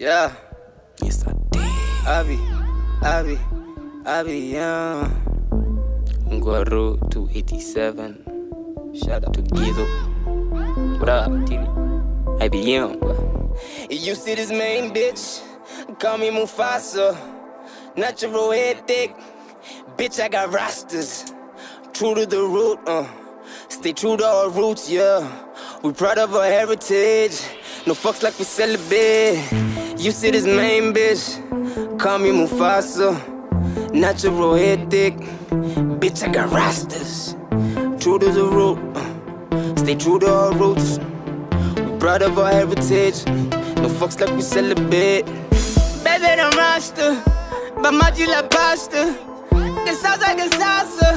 Yeah, Yes, I did. I be, I be, I be young. Ngwaru 287. Shout out to Gizo. What up, Tilly? I be young. You see this mane bitch? Call me Mufasa. Natural head thick. Bitch, I got rastas. True to the root, uh. Stay true to our roots, yeah. We proud of our heritage. No fucks like we celebrate. You see this mane bitch? Call me Mufasa. Natural head thick. Bitch, I got rastas. True to the root, uh. Stay true to our roots. We proud of our heritage. No fucks like we celebrate. Baby, I'm rasta. But maji la pasta. The sauce like a salsa.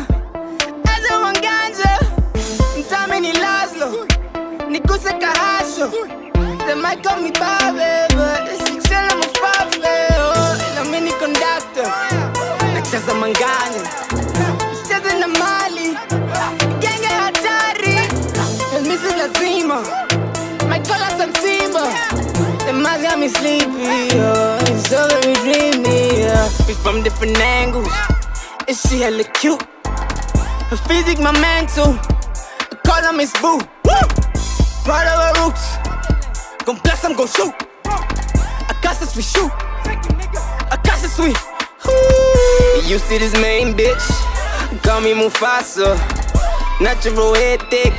As a one ganja. Ni Laszlo. Nikuse kahasho. They might call me Bobby, Nacheza manganya. Cheza na mali. Genge hatari. Misi lazima. My colors and Simba. The man got me sleepy, oh, it's so very dreamy, yeah. We from different angles, and she hella cute. Her physique, my mental. Call her Miss Boo. Woo! Proud of her roots. Gon' bless, I'm gon' shoot. I got this, we shoot. I got this, we. You see this mane bitch? Call me Mufasa. Natural head thick.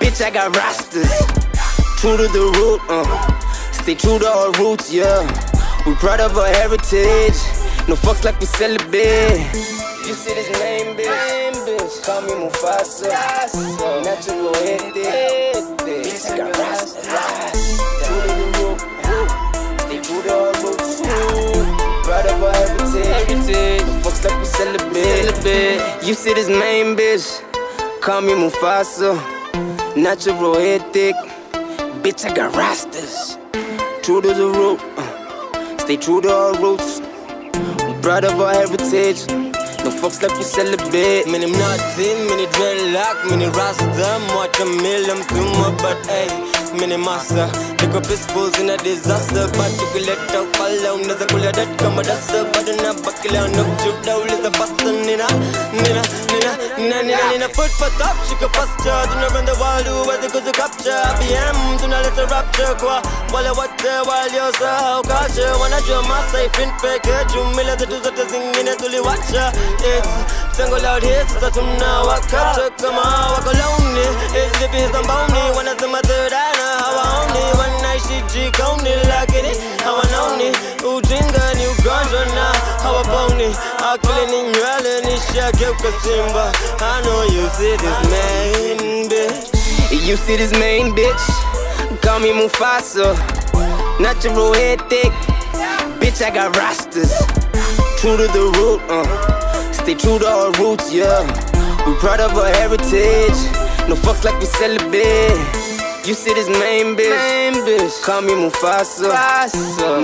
Bitch, I got rastas. True to the root, uh. Stay true to our roots, yeah. We proud of our heritage. No fucks like we celebrate. You see this mane bitch? Call me Mufasa. Natural head thick. Celebrate. You see this mane bitch? Call me Mufasa. Natural head thick. Bitch, I got rosters. True to the root. uh, Stay true to our roots. Proud of our heritage. No fucks like we celebrate. Many nothing, many dreadlock, many rasta, much a million too much, but hey, many master. Look up his fools in a disaster, but you can let out follow. Nasa kula that come a dasta, but in a bakila, no chip down, is a pasta, nina, nina, nina, nina, nina, nina, foot for top, she could posture, do not run the wall, do as it goes to capture. BM, do not let the rapture, qua, while I watch the while you're so how culture, when I draw my safe in package, you mill the dudes that are singing it, only watch her. It's tangle out here, so that's now I capture, come on, walk alone, it's the beast, I'm bony, when I see my third eye, how I own it, one night she G only like it, how I know it, ujinga ni ugonjwa na hawaponi, akili ni nywele ni shageuka simba, I know you see this man, bitch. You see this mane bitch? Call me Mufasa. Natural head thick. Bitch, I got rastas. True to the root, uh. Stay true to our roots, yeah. We proud of our heritage. No fucks like we celebrate. You see this mane bitch? Mane bitch. Call me Mufasa.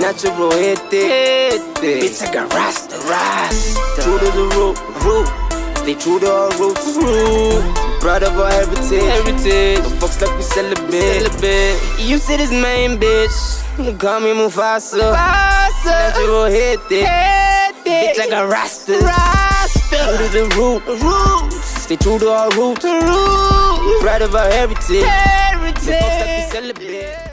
Natural head thick. Bitch, I got rasta. Rasta. True to the root, root. Stay true to our roots. Root. Proud of our heritage. Heritage. No fucks like we celebrate. Celebrate. You see this mane bitch? Call me Mufasa. Natural head thick. Bitch, I got rastas. True to the root. Roots. Stay true to our roots. the Roots. Proud of our heritage. Heritage. No fucks like we celebrate.